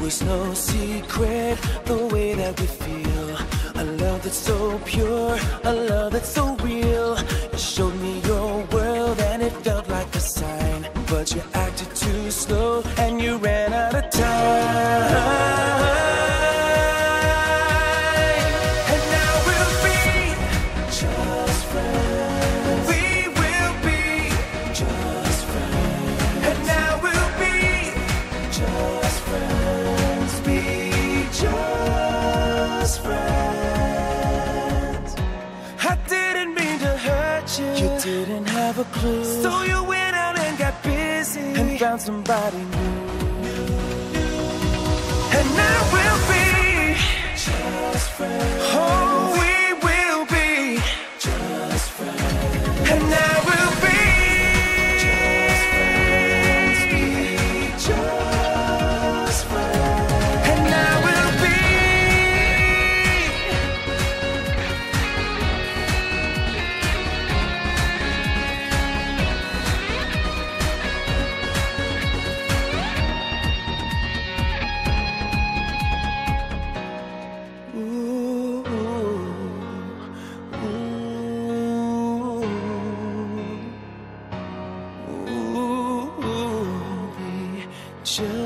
was no secret the way that we feel. A love that's so pure, a love that's so real. You showed me your world and it felt like a sign. But you acted too slow and you ran out of time. You. You didn't have a clue. So you went out and got busy and found somebody new. And now just.